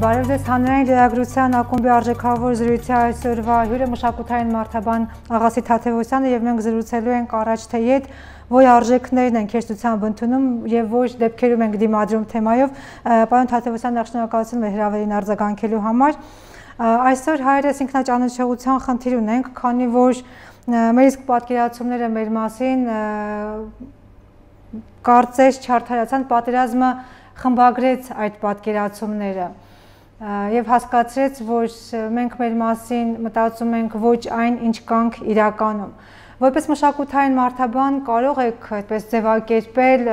Բարև ձեզ հանրային լրագրության ակումբի արժեքավոր զրույցի այսօրվա հյուրը մշակութային մարդաբան Աղասի Թաթևոսյանը եւ մենք զրուցելու ենք առաջ թե ետ ոյ արժեքներն են քեշտությամբ ընդունում եւ ոչ դեպքերում ենք դիմադրում թեմայով պարոն Թաթևոսյան նախ շնորհակալություն մեր հրավերին արձագանքելու համար այսօր հայերս ինքնաճանաչողության խնդիր ունենք քանի որ մեր իսկ պատկերացումները մեր մասին կարծես չարթարացան պատերազմը խմբագրեց այդ պատկերացումները եւ հասկացրեց, որ մենք մեր մասին մտածում ենք ոչ այն, ինչ կանք իրականում։ Որպես մշակութային մարդաբան կարող եք այդպես ձևակերպել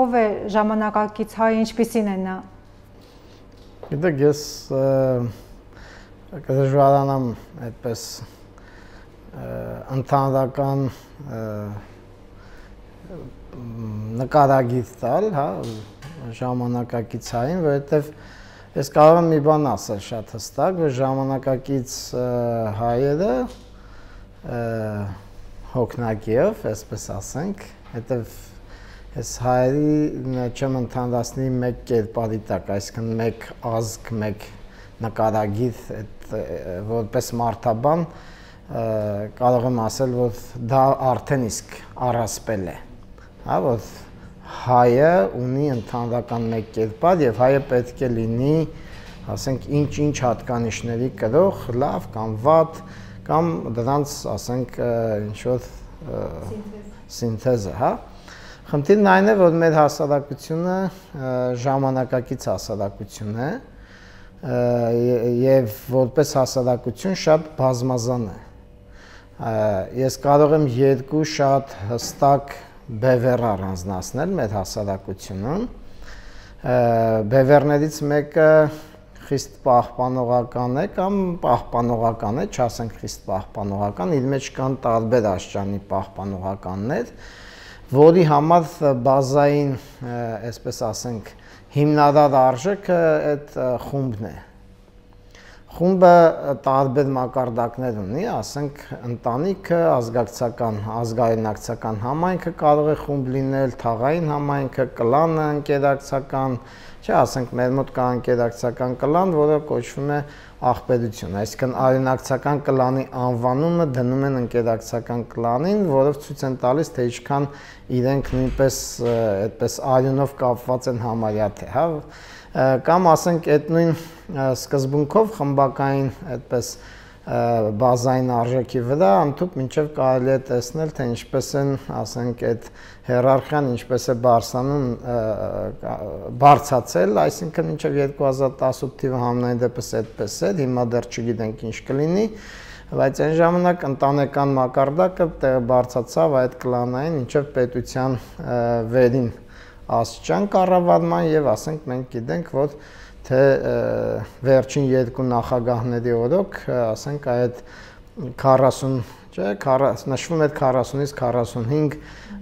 ով է ժամանակակից հայ, ինչպիսին է նա։ Գիտեք, ես կդժվարանամ այդպես ընդհանրական նկարագիծ տալ, հա, ժամանակակից հային, որովհետև Ես կարող եմ մի բան ասել շատ հստակ, որ ժամանակակից հայերը հոգնակիով, այսպես ասենք, հետև ես հայերի չեմ ընդհանրացնի մեկ կերպարի տակ, այսինքն մեկ ազգ, մեկ նկարագիր, այդ որպես մարդաբան կարող եմ ասել, որ դա արդեն իսկ առասպել է, հա, որ հայը ունի ընդհանրական մեկ կերպար եւ հայը պետք է լինի, ասենք, ինչ-ինչ հատկանիշների կրող, լավ կամ վատ կամ դրանց, ասենք, ինչ որ սինթեզը, հա։ Խնդիրն այն է, որ մեր հասարակությունը ժամանակակից հասարակություն է եւ որպես հասարակություն շատ բազմազան է։ Ես կարող եմ երկու շատ հստակ բևեռ առանձնացնել մեր հասարակությունում։ Բևեռներից մեկը խիստ պահպանողական է կամ պահպանողական է, չասենք խիստ պահպանողական, իր մեջ կան տարբեր աշճանի պահպանողականներ, որի համար բազային, այսպես ասենք, հիմնարար արժեքը այդ խումբն է Խումբը տարբեր մակարդակներ ունի, ասենք ընտանիքը, ազգակցական, ազգայնակցական համայնքը կարող է խումբ լինել, թաղային համայնքը, կլանը, ընկերակցական, չէ, ասենք մեր մոտ կա ընկերակցական կլան, որը կոչվում է աղբերություն, այսինքն արյունակցական կլանի անվանումը դնում են ընկերակցական կլանին, որով ցույց են տալիս, թե ինչքան իրենք նույնպես այդպես արյունով կապված են համարյա թե, հա, կամ ասենք այդ նույն սկզբունքով խմբակային այդպես բազային արժեքի վրա ընդհանուր մինչև կարելի է տեսնել թե ինչպես են ասենք այդ հիերարխիան ինչպես է բարձանում բարձացել, այսինքն մինչև 2018 թիվը համնային դեպս այդպես է, հիմա դեռ չգիտենք ինչ կլինի, բայց այն ժամանակ ընտանեկան մակարդակը բարձացավ այդ կլանային մինչև պետության վերին աստիճան կառավարման եւ ասենք մենք գիտենք, որ թե վերջին երկու նախագահների օրոք, ասենք այդ 40, չէ, 40 նշվում է 40-ից 45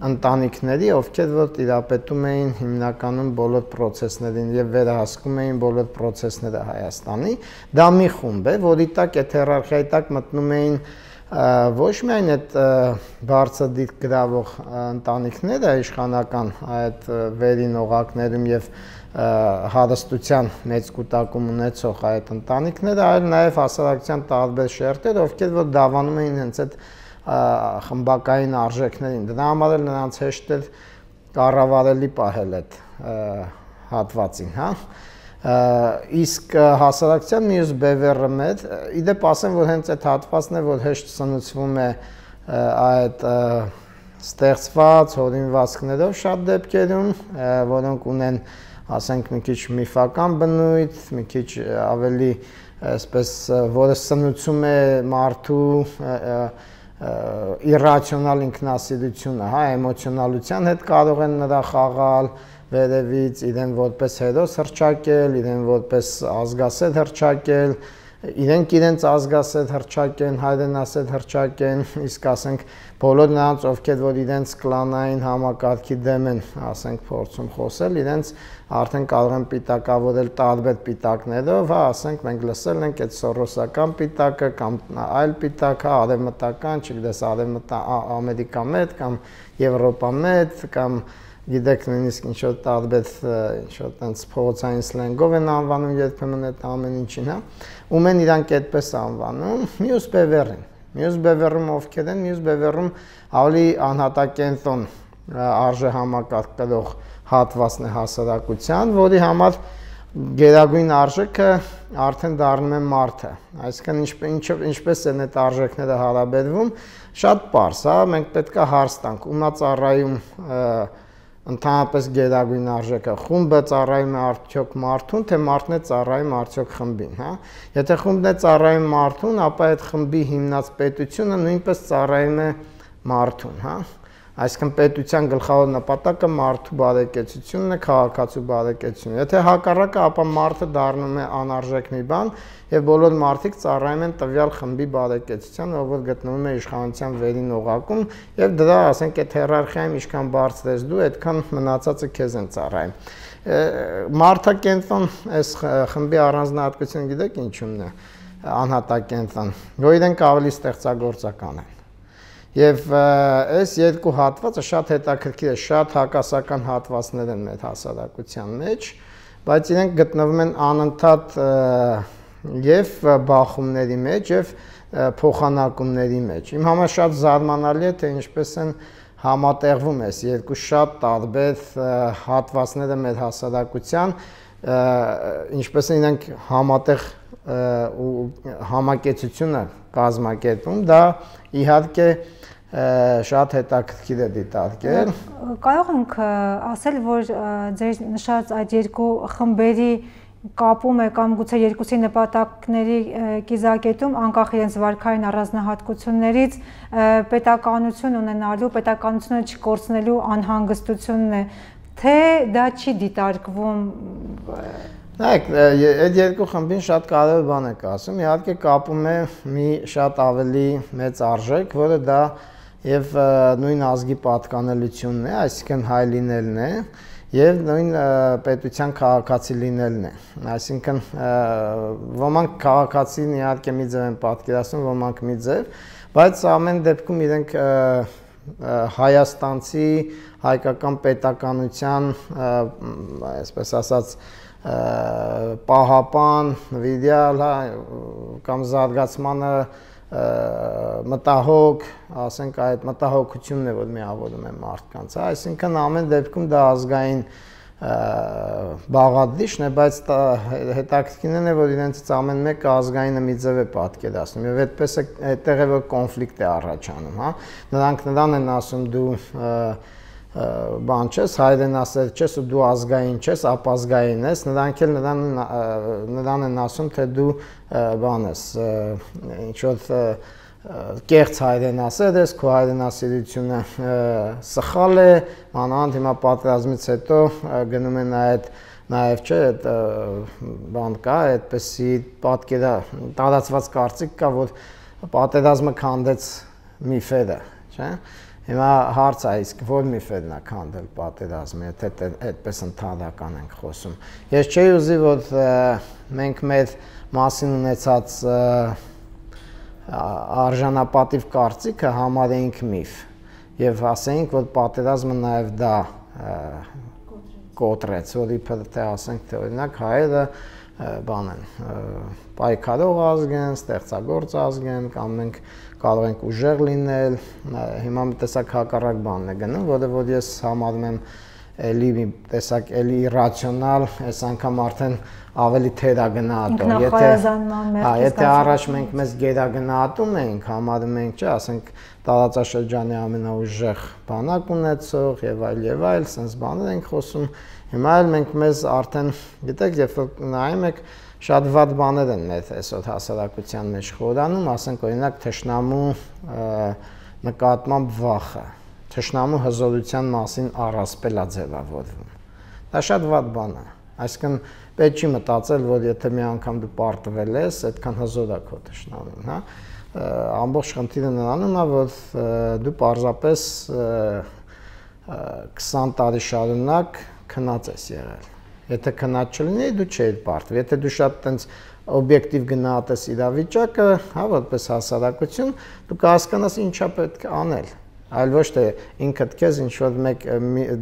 ընտանիքների, ովքեր որ տիրապետում էին հիմնականում բոլոր process-ներին եւ վերահսկում էին բոլոր process-ները Հայաստանի, դա մի խումբ է, որի տակ այդ հիերարխիայի տակ մտնում էին ոչ միայն այդ բարձր դիտք գրավող ընտանիքները իշխանական այդ վերին օղակներում եւ հարստության մեծ կൂട്ടակում ունեցող այդ ընտանիքները, այլ նաև հասարակության տարբեր շերտեր, ովքեր որ դավանում էին հենց այդ խմբակային արժեքներին։ Դրա համար էլ նրանց հեշտ էր կառավարելի պահել այդ հատվածին, հա իսկ հասարակության մյուս բևեռը մեր իդեպ ասեմ որ հենց այդ հատվածն է որ հեշտ սնուցվում է այդ ստեղծված հորինվածքներով շատ դեպքերում որոնք ունեն ասենք մի քիչ միֆական բնույթ մի քիչ ավելի այսպես որը սնուցում է մարդու իրրացիոնալ ինքնասիրությունը, հա, էմոցիոնալության հետ կարող են նրա խաղալ, վերևից իրեն որպես հերոս հրճակել, իրեն որպես ազգասեր հրճակել, իրենք իրենց ազգասեր հրճակեն, հայրենասեր հրճակեն, իսկ ասենք բոլոր նրանց, ովքեր որ իրենց կլանային համակարգի դեմ են, ասենք փորձում խոսել, իրենց արդեն կարող են պիտակավորել տարբեր պիտակներով, հա, ասենք մենք լսել ենք այդ սորոսական պիտակը կամ այլ պիտակ, հա, արևմտական, չգիտես, արևմտա Ամերիկա մեծ կամ Եվրոպա մեծ կամ գիտեք նույնիսկ ինչ որ տարբեր ինչ որ տենց փողոցային սլենգով են անվանում երբեմն այդ ամեն ինչին, հա։ Ում են իրանք այդպես անվանում, մյուս բևերին։ Մյուս բևերում ովքեր են, մյուս բևերում ավելի անհատակենտրոն արժե համակարգող հատվածն է հասարակության, որի համար գերագույն արժեքը արդեն դառնում է մարդը։ Այսինքն ինչ ինչպես են այդ արժեքները հարաբերվում, շատ པարս, հա, մենք պետքա հարց տանք, ումա ծառայում ընդհանրապես գերագույն արժեքը. խումբը ծառայում է արդյոք մարդուն, թե մարդն է ծառայում արդյոք խմբին, հա։ Եթե խումբն է ծառայում մարդուն, ապա այդ խմբի հիմնած պետությունը նույնպես ծառայում է մարդուն, հա։ Այսինքն պետության գլխավոր նպատակը մարդու բարեկեցությունն է, քաղաքացու բարեկեցությունը։ Եթե հակառակը, ապա մարդը դառնում է անարժեք մի բան եւ բոլոր մարդիկ ծառայում են տվյալ խմբի բարեկեցության, ով որ գտնվում է իշխանության վերին օղակում եւ դրա, ասենք, այդ հիերարխիայում ինչքան բարձր ես դու, այդքան մնացածը քեզ են ծառայում։ Մարդակենտրոն այս խմբի առանձնահատկությունը գիտեք ինչու՞մն է անհատակենտրոն, որ իրենք ավելի ստեղծագործական են Եվ այս երկու հատվածը շատ հետաքրքիր է, շատ հակասական հատվածներ են մեր հասարակության մեջ, բայց իրենք գտնվում են անընդհատ եւ բախումների մեջ եւ փոխանակումների մեջ։ Իմ համար շատ զարմանալի է, թե ինչպես են համատեղվում այս երկու շատ տարբեր հատվածները մեր հասարակության, ինչպես են իրենք համատեղ ու համակեցությունը կազմակերպում, դա իհարկե շատ հետաքրքիր է դիտարկել։ Կարող ենք ասել, որ ձեր նշած այդ երկու խմբերի կապում է կամ գուցե երկուսի նպատակների կիզակետում անկախ իրենց վարկային առանձնահատկություններից պետականություն ունենալու, պետականությունը չկորցնելու անհանգստությունն է, թե դա չի դիտարկվում Նայեք, այդ երկու խմբին շատ կարևոր բան եք ասում։ Իհարկե կապում է մի շատ ավելի մեծ արժեք, որը դա եւ նույն ազգի պատկանելությունն է, այսինքն հայ լինելն է եւ նույն պետության քաղաքացի լինելն է։ Այսինքն ոմանք քաղաքացին իհարկե մի ձև են պատկերացնում, ոմանք մի ձև, բայց ամեն դեպքում իրենք հայաստանցի հայկական պետականության, այսպես ասած, պահապան, նվիդյալ, հա, կամ զարգացմանը մտահոգ, ասենք այդ մտահոգությունն է, որ միավորում է մարդկանց, հա, այսինքն ամեն դեպքում դա ազգային բաղադրիչն է, բայց հետաքրքիրն է, որ իրենցից ամեն մեկը ազգայինը մի ձև է պատկերացնում եւ այդպես է այդտեղ է որ կոնֆլիկտ է առաջանում, հա։ Նրանք նրան են ասում դու բան չես, հայերեն ասել չես ու դու ազգային չես, ապազգային ես, նրանք էլ նրան նրան են ասում, թե դու բան ես, ինչ որ կեղծ հայերեն ասել ես, քո հայրենասիրությունը սխալ է, մանավանդ հիմա պատերազմից հետո գնում են այդ նաև չէ այդ բան կա, այդպեսի պատկերա տարածված կարծիք կա, որ պատերազմը քանդեց միֆերը, չէ՞ Հիմա հարց է, իսկ ո՞ր միֆերն է քանդել պատերազմը, եթե այդպես ընդհանրական ենք խոսում։ Ես չէի ուզի, որ մենք մեր մասին ունեցած արժանապատիվ կարծիքը համարեինք միֆ եւ ասեինք, որ պատերազմը նաեւ դա կոտրեց, որ իբր թե ասենք թե օրինակ հայերը բան են պայքարող ազգ են, ստեղծագործ ազգ են կամ մենք կարող ենք ուժեղ լինել, հիմա մի տեսակ հակառակ բանն է գնում, որը որ ես համարում եմ էլի մի տեսակ էլի իրացիոնալ, այս անգամ արդեն ավելի թերագնահատող։ Եթե հա, եթե առաջ մենք մեզ գերագնահատում էինք, համարում էինք, չէ, ասենք տարածաշրջանի ամենաուժեղ բանակ ունեցող եւ այլ եւ այլ, sense բաներ ենք խոսում։ Հիմա էլ մենք մեզ արդեն, գիտեք, երբ նայում եք, շատ վատ բաներ են մեր այսօր հասարակության մեջ խորանում, ասենք օրինակ թշնամու նկատմամբ վախը, թշնամու հզորության մասին առասպելա ձևավորվում։ Դա շատ վատ բան է։ Այսինքն պետք չի մտածել, որ եթե մի անգամ դու պարտվել ես, այդքան հզոր է քո թշնամին, հա։ Ամբողջ խնդիրը նրանում է, որ դու պարզապես 20 տարի շարունակ քնած ես եղել Եթե քնած չլինի, դու չէիր պարտվի։ Եթե դու շատ տենց օբյեկտիվ գնահատես իրավիճակը, հա, որպես հասարակություն, դու կհասկանաս ինչա պետք անել։ այլ ոչ թե ինքդ քեզ ինչ որ մեկ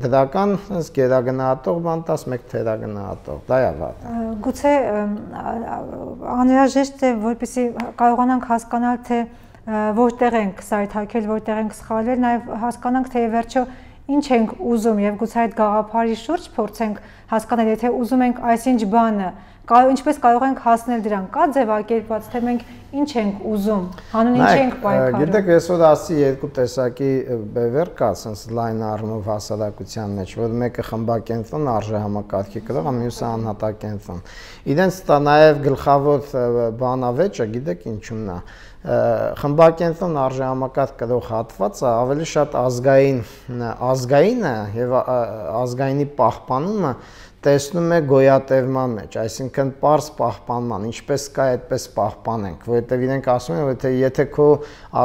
դրական գերագնահատող բան տաս, մեկ թերագնահատող։ Դա է վատը։ Գուցե անհրաժեշտ է, որպեսզի կարողանանք հասկանալ, թե որտեղ ենք սայթակել, որտեղ ենք սխալվել, նաև հասկանանք, թե վերջո ինչ ենք ուզում եւ գուցե այդ գաղափարի շուրջ փորձենք հասկանալ, եթե ուզում ենք այսինչ բանը, կարող ինչպես կարող ենք հասնել դրան։ Կա ձևակերպված, թե մենք ինչ ենք ուզում, հանուն ինչ ենք պայքարում։ Գիտեք, այսօր ասի երկու տեսակի բևեր կա, ասես լայն առումով հասարակության մեջ, որ մեկը խմբակենտրոն արժե համակարգի կրող, մյուսը անհատակենտրոն։ Իրենց դա նաև գլխավոր բանավեճը, գիտեք ինչումն է խմբակենտրոն արժեհամակարգ կրող հատվածը ավելի շատ ազգային ազգայինը եւ ազգայինի պահպանումը տեսնում է գոյատևման մեջ, այսինքն པարս պահպանման, ինչպես կա, այդպես պահպանենք, որովհետև իրենք ասում են, որ եթե քո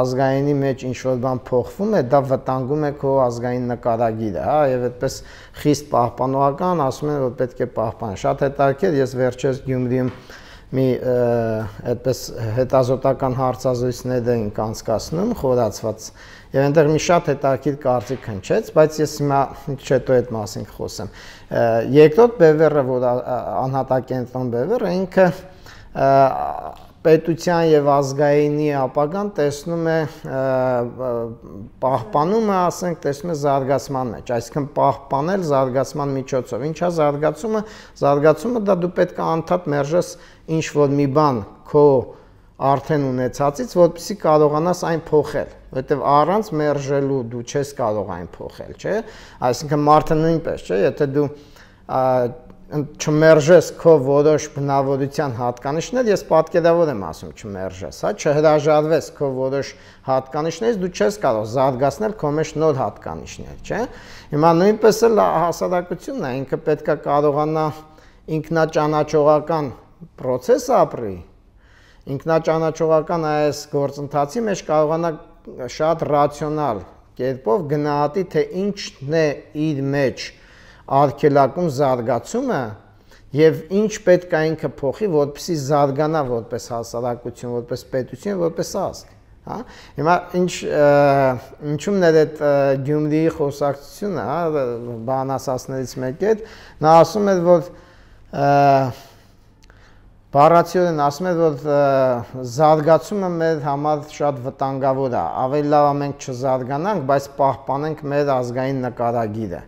ազգայինի մեջ ինչ որ բան փոխվում է, դա վտանգում է քո ազգային նկարագիրը, հա, եւ այդպես խիստ պահպանողական ասում են, որ պետք է պահպան։ Շատ հետաքրքիր, ես վերջերս Գյումրիում մի այդպես հետազոտական հարցազրույցներ ենք անցկացնում խորացված եւ այնտեղ մի շատ հետաքրքիր կարծիք հնչեց, բայց ես հիմա չետո այդ մասին խոսեմ։ Երկրորդ բևերը, որ անհատակենտրոն բևերը, ինքը պետության եւ ազգայինի ապագան տեսնում է պահպանումը, ասենք, տեսնում է զարգացման մեջ, այսինքն պահպանել զարգացման միջոցով։ Ինչա զարգացումը, զարգացումը դա դու պետք է անդադ մերժես ինչ որ մի բան քո արդեն ունեցածից, որպեսզի կարողանաս այն փոխել, որովհետև առանց մերժելու դու չես կարող այն փոխել, չէ՞։ Այսինքն մարդը նույնպես, չէ՞, եթե դու չմերժես քո որոշ բնավորության հատկանիշներ, ես պատկերավոր եմ ասում չմերժես, հա, չհրաժարվես քո որոշ հատկանիշներից, դու չես կարող զարգացնել քո մեջ նոր հատկանիշներ, չէ՞։ Հիմա նույնպես էլ հասարակությունն է, ինքը պետքա կարողանա ինքնաճանաչողական process ապրի։ Ինքնաճանաչողական այս գործընթացի մեջ կարողանա շատ ռացիոնալ կերպով գնահատի, թե ինչն է իր մեջ արգելակում զարգացումը եւ ինչ պետք է ինքը փոխի, որպեսզի զարգանա որպես հասարակություն, որպես պետություն, որպես ազգ, հա։ Հիմա ինչ ինչումն է այդ Գյումրիի խոսակցությունը, հա, բանասասներից մեկը, նա ասում է, որ Բառացիորեն ասում է, որ զարգացումը մեր համար շատ վտանգավոր է։ Ավելի լավ է մենք չզարգանանք, բայց պահպանենք մեր ազգային նկարագիրը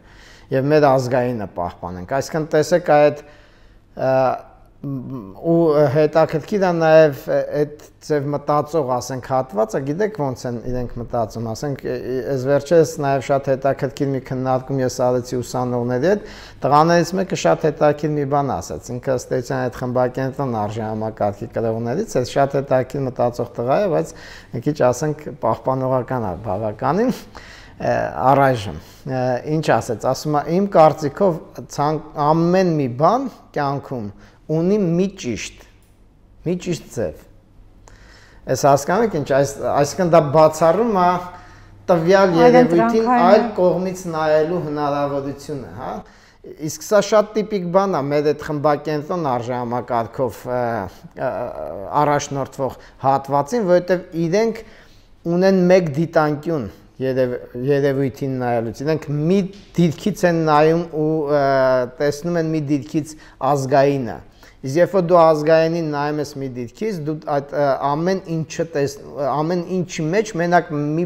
եւ մեր ազգայինը պահպանենք։ Այսինքն տեսեք այդ ու հետաքրքիր է նաև այդ ձև մտածող, ասենք, հատվածը, գիտեք ոնց են իրենք մտածում, ասենք, այս վերջերս նաև շատ հետաքրքիր մի քննարկում ես արեցի ուսանողների հետ, տղաներից մեկը շատ հետաքրքիր մի բան ասաց, ինքը ըստ էության այդ խմբակենտրոն արժի համակարգի կրողներից է, շատ հետաքրքիր մտածող տղա է, բայց մի քիչ ասենք պահպանողական է բավականին առայժմ ինչ ասեց ասում է իմ կարծիքով ամեն մի բան կյանքում ունի մի ճիշտ մի ճիշտ ձև այս հասկանում եք ինչ այս այսինքն դա բացառում է տվյալ երևույթին այլ կողմից նայելու հնարավորությունը հա իսկ սա շատ տիպիկ բան է մեր այդ խմբակենտրոն արժեհամակարգով առաջնորդվող հատվածին որովհետև իրենք ունեն մեկ դիտանկյուն երև, երևույթին նայելուց։ Իրենք մի դիրքից են նայում ու տեսնում են մի դիրքից ազգայինը։ Իսկ երբ որ դու ազգայինին նայում ես մի դիրքից, դու այդ ամեն ինչը տես ամեն ինչի մեջ մենակ մի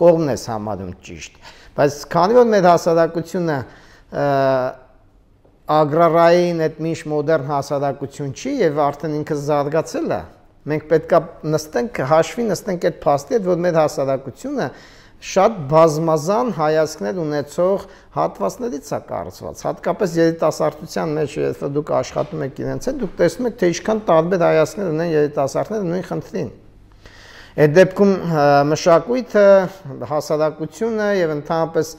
կողմն ես համարում ճիշտ։ Բայց քանի որ մեր հասարակությունը ագրարային այդ միշ մոդեռն հասարակություն չի եւ արդեն ինքը զարգացել է, մենք պետքա նստենք հաշվի նստենք այդ փաստի հետ, որ մեր հասարակությունը շատ բազմազան հայացքներ ունեցող հատվածներից է կառուցված։ Հատկապես երիտասարդության մեջ, երբ դուք աշխատում եք իրենց հետ, դուք տեսնում եք, թե ինչքան տարբեր հայացքներ ունեն երիտասարդները նույն խնդրին։ Այդ դեպքում մշակույթը, հասարակությունը եւ ընդհանրապես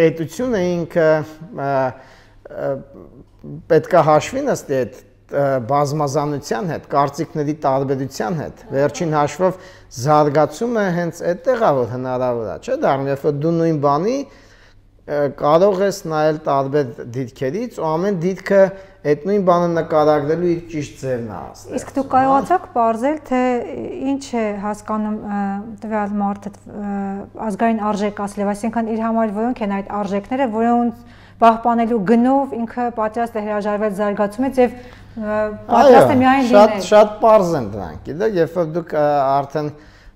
պետությունը ինքը պետքա հաշվի նստի այդ բազմազանության հետ, կարծիքների տարբերության հետ։ Վերջին հաշվով զարգացումը հենց այդտեղ է որ հնարավոր է, չէ՞ դառնում, երբ որ դու նույն բանի կարող ես նայել տարբեր դիտքերից ու ամեն դիտքը այդ նույն բանը նկարագրելու իր ճիշտ ձևն է ասել։ Իսկ դուք կարողացաք ողրել թե ինչ է հասկանում տվյալ մարդը ազգային արժեք ասել, այսինքն իր համար որոնք են այդ արժեքները, որոնց պահպանելու գնով ինքը պատրաստ է հրաժարվել զարգացումից եւ պատրաստ է միայն լինել։ Շատ շատ པարզ են դրանք։ Գիտեք, երբ որ դուք արդեն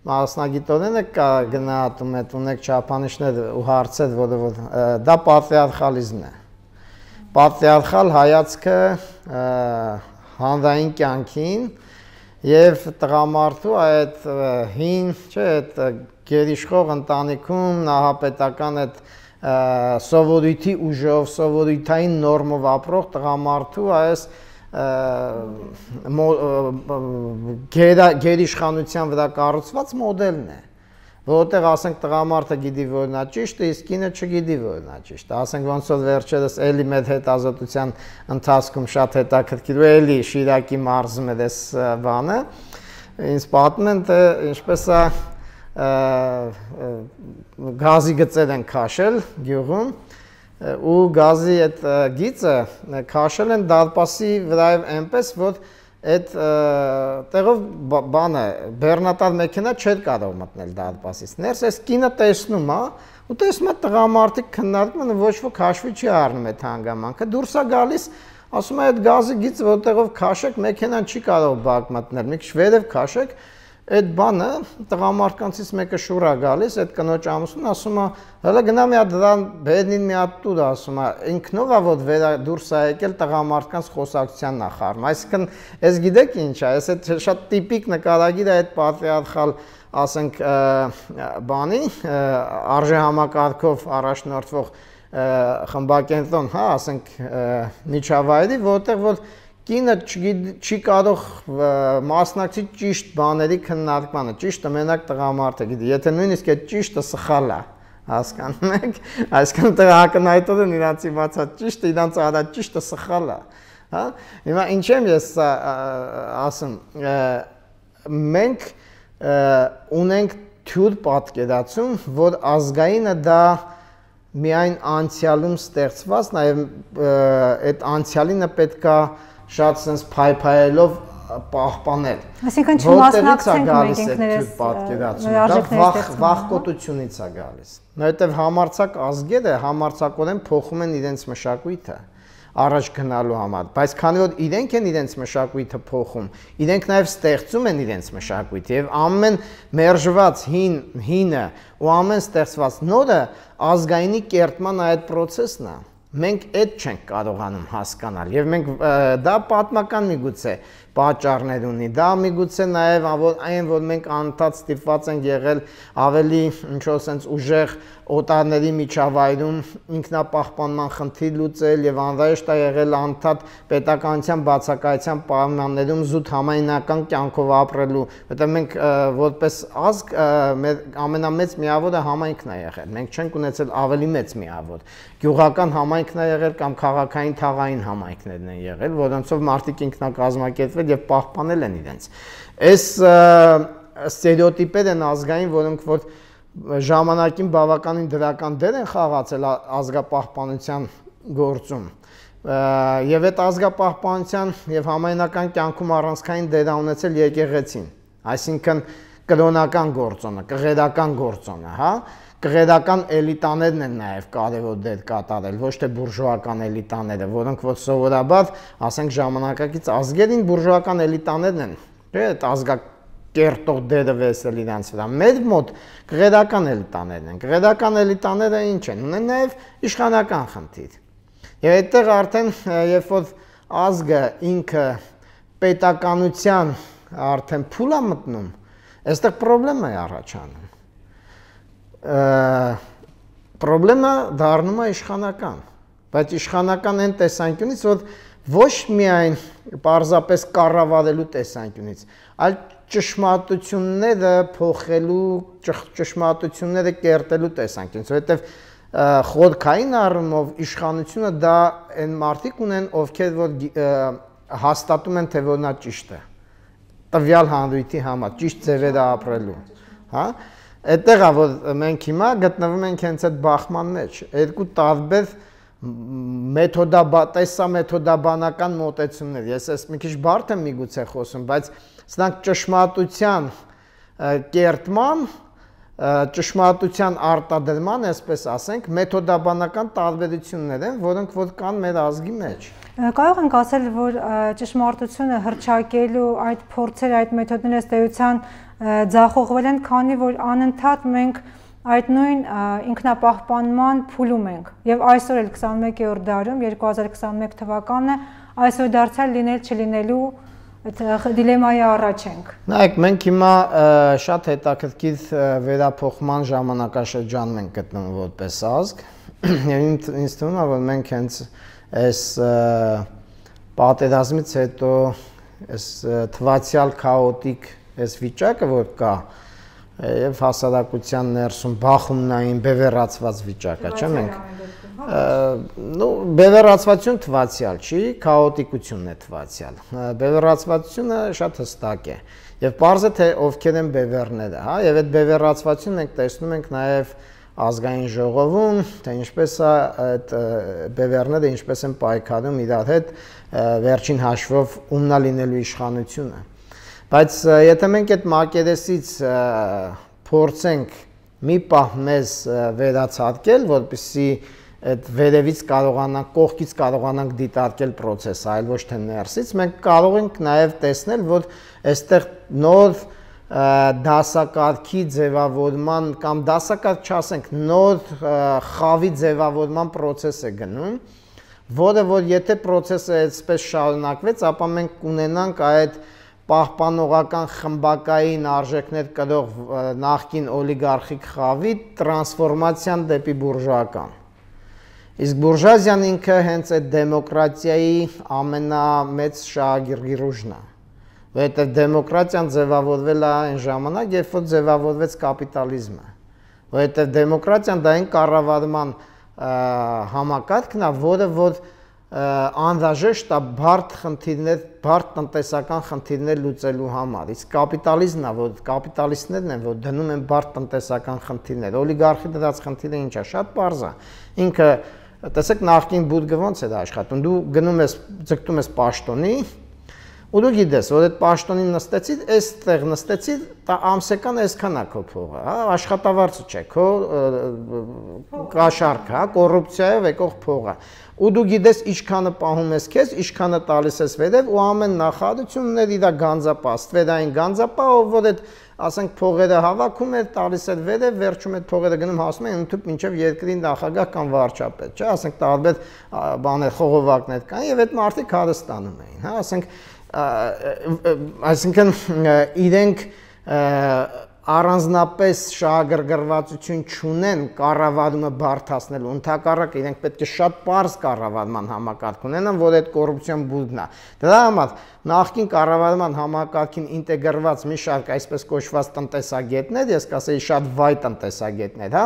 մասնագիտորեն եք գնահատում եք, ունեք չափանիշներ ու հարցեր, որը որ դա պատրիարխալիզմն է։ Պատրիարխալ հայացքը հանրային կյանքին եւ տղամարդու այդ հին, չէ, այդ գերիշխող ընտանիքում նահապետական այդ սովորույթի ուժով, սովորույթային նորմով ապրող տղամարդու այս գերիշխանության վրա կառուցված մոդելն է որովհետև ասենք տղամարդը գիտի որ նա ճիշտ է, իսկ կինը չգիտի որ նա ճիշտ է։ Ասենք ոնց որ վերջերս էլի մեր հետազոտության ընթացքում շատ հետաքրքիր ու էլի Շիրակի մարզում էր այս բանը։ Ինձ պատմում են թե ինչպես է գազի գծեր են քաշել գյուղում ու գազի այդ գիծը քաշել են դարպասի վրայով այնպես որ այդ տեղով բանը բեռնատար մեքենա չէր կարող մտնել դարպասից ներս այս կինը տեսնում է ու տեսնում է տղամարդիկ քննարկում են ոչ ոք հաշվի չի առնում այդ հանգամանքը դուրս է գալիս ասում է այդ գազի գիծը որտեղով քաշեք մեքենան չի կարող բակ մտնել մի քիչ վերև քաշեք այդ բանը տղամարդկանցից մեկը շուրա գալիս, այդ կնոջ ամուսնուն ասում է, հələ գնա մի հատ դրան բերնին մի հատ տուր ասում է, ինքնով է որ վերա դուրս է եկել տղամարդկանց խոսակցության նախարարում։ Այսինքն, ես գիտեք ինչ է, ես այդ շատ տիպիկ նկարագիր է այդ պատրիարխալ ասենք բանի արժե համակարգով առաջնորդվող խմբակենտրոն, հա, ասենք միջավայրի, որտեղ որ, որ կինը չի կարող մասնակցի ճիշտ բաների քննարկմանը, ճիշտը մենակ տղամարդը գիտի, եթե նույնիսկ այդ ճիշտը սխալ է, հասկանում եք, այսքան տղա ակնհայտով են իրանց իմացած ճիշտը, իրանց արա ճիշտը սխալ է, հա։ Հիմա ինչ եմ ես ասում, մենք ունենք թյուր պատկերացում, որ ազգայինը դա միայն անցյալում ստեղծված, նաև այդ անցյալինը պետքա շատ sense փայփայելով պահպանել։ Այսինքն չմասնակցենք մենք ինքներս պատկերացում։ Դա վախ վախկոտությունից է գալիս։ Որովհետև համարցակ ազգերը համարցակորեն փոխում են իրենց մշակույթը առաջ գնալու համար, բայց քանի որ իրենք են իրենց մշակույթը փոխում, իրենք նաև ստեղծում են իրենց մշակույթը եւ ամեն մերժված հին հինը ու ամեն ստեղծված նորը ազգայինի կերտման այդ process-ն է մենք այդ չենք կարողանում հասկանալ եւ մենք դա պատմական միգուցե պատճառներ ունի դա միգուցե նաեւ այն որ մենք անդադ ստիպված ենք եղել ավելի ինչ որ sense ուժեղ օտարների միջավայրում ինքնապահպանման խնդիր լուծել եւ անհրաժեշտ է եղել անդադ պետականության բացակայության պայմաններում զուտ համայնական կյանքով ապրելու, որտեղ մենք որպես ազգ մեր ամենամեծ միավորը համայնքն է եղել։ Մենք չենք ունեցել ավելի մեծ միավոր։ Գյուղական համայնքն է եղել կամ քաղաքային թաղային համայնքներն են եղել, որոնցով մարդիկ ինքնակազմակերպվել եւ պահպանել են իրենց։ Այս ստերեոտիպեր են ազգային, որոնք որ ժամանակին բավականին դրական դեր են խաղացել ազգապահպանության գործում եւ այդ ազգապահպանության եւ համայնական կյանքում առանցքային դեր ունեցել եկեղեցին այսինքն կրոնական գործոնը, կղերական գործոնը, հա, կղերական էլիտաներն են նաև կարևոր դեր կատարել, ոչ թե բուրժուական էլիտաները, որոնք որ սովորաբար, ասենք ժամանակակից ազգերին բուրժուական էլիտաներն են, չէ՞, այդ ազգակ կերտող դերը վեսել իրանց վրա։ Մեր մոտ գղերական էլիտաներն են։ Գղերական էլիտաները ինչ են։ Ունեն նաև իշխանական խնդիր։ Եվ այդտեղ արդեն երբ որ ազգը ինքը պետականության արդեն փուլ է մտնում, այստեղ խնդրեմ է առաջանում։ Խնդրեմը դառնում է իշխանական, բայց իշխանական այն տեսանկյունից, որ ոչ միայն պարզապես կառավարելու տեսանկյունից, այլ ճշմարտությունները փոխելու, ճշմարտությունները կերտելու տեսանկյունից, որովհետև խորքային առումով իշխանությունը դա այն մարդիկ ունեն, ովքեր որ հաստատում են, թե որ նա ճիշտ է տվյալ հանրույթի համար, ճիշտ ձևերը ապրելու, հա? Այդտեղ է որ մենք հիմա գտնվում ենք հենց այդ բախման մեջ։ Երկու տարբեր մեթոդաբա տեսա մեթոդաբանական մոտեցումներ։ Ես ես մի քիչ բարդ եմ միգուցե խոսում, բայց սրանք ճշմարտության կերտման ճշմարտության արտադրման, այսպես ասենք, մեթոդաբանական տարբերություններ են, որոնք որ կան մեր ազգի մեջ։ Կարող ենք ասել, որ ճշմարտությունը հրճակելու այդ փորձերը, այդ մեթոդները ստեյության ձախողվել են, քանի որ անընդհատ մենք այդ նույն ինքնապահպանման փուլում ենք։ Եվ այսօր էլ 21-րդ դարում 2021 թվականն է, այսօր դարձյալ լինել չլինելու դիլեմայի առաջ ենք։ Նայեք, մենք հիմա շատ հետաքրքիր վերափոխման ժամանակաշրջանում ենք գտնվում որպես ազգ, եւ ինձ թվում է, որ մենք հենց այս պատերազմից հետո այս թվացial քաոտիկ այս վիճակը, որ կա, եւ հասարակության ներսում բախումնային բևեռացված վիճակա, չէ՞ մենք նո բևեռացվածություն թվացial չի, քաոտիկությունն է թվացial։ Բևեռացվածությունը շատ հստակ է։ Եվ parze թե ովքեր են բևեռները, հա, եւ այդ բևեռացվածությունն ենք տեսնում ենք նաեւ ազգային ժողովում, թե ինչպես է այդ բևեռները ինչպես են պայքարում իրար հետ վերջին հաշվով ումնա լինելու իշխանությունը։ Բայց եթե մենք այդ մակերեսից փորձենք մի պահ մեզ վերացարկել, որպեսզի այդ վերևից կարողանանք, կողքից կարողանանք դիտարկել process-ը, այլ ոչ թե ներսից, մենք կարող ենք նաև տեսնել, որ այստեղ նոր դասակարգի ձևավորման կամ դասակարգ չասենք, նոր խավի ձևավորման process է գնում, որը որ եթե process-ը այսպես շարունակվեց, ապա մենք կունենանք այդ պահպանողական խմբակային արժեքներ կրող նախկին օլիգարխիկ խավի տրանսֆորմացիան դեպի բուրժուական Իսկ բուրժուազիան ինքը հենց այդ դեմոկրատիայի ամենամեծ շահագիրգիրուժն է։ Որովհետև դեմոկրատիան ձևավորվել է այն ժամանակ, երբ որ ձևավորվեց կապիտալիզմը։ Որովհետև դեմոկրատիան դա այն կառավարման համակարգն է, որը որ անհրաժեշտ է բարդ խնդիրներ, բարդ տնտեսական խնդիրներ լուծելու համար։ Իսկ կապիտալիզմն է, որ կապիտալիստներն են, որ դնում են բարդ տնտեսական խնդիրներ։ Օլիգարխի դրած խնդիրը ինչ է, շատ པարզ է։ Ինքը տեսեք նախքին բուրգը ոնց է դա աշխատում դու գնում ես ձգտում ես պաշտոնի ու դու գիտես որ այդ պաշտոնին նստեցի այստեղ նստեցի ամսական այսքան է քո փողը հա աշխատավարձը չէ քո կաշառք հա կոռուպցիայով եկող փողը ու դու գիտես ինչքանը պահում ես քեզ ինչքանը տալիս ես վերև ու ամեն նախադությունն է իր գանձապա ստվերային գանձապա ով որ այդ ասենք փողերը հավաքում է, տալիս է վերև, վերջում այդ փողերը գնում հասնում են ընդհանուր մինչև երկրի նախագահ կամ վարչապետ, չէ, ասենք տարբեր բաներ խողովակներ կան եւ այդ մարդիկ հարստանում էին, հա, ասենք այսինքն իրենք առանձնապես շահագրգռվածություն չունեն կառավարումը բարթացնելու ընդհակառակը իրենք պետք է շատ པարզ կառավարման համակարգ ունենան, որ այդ կոռուպցիոն բուդն է։ Դրա համար նախքին կառավարման համակարգին ինտեգրված մի շարք այսպես կոչված տնտեսագետներ, ես կասեի շատ վայ տնտեսագետներ, հա,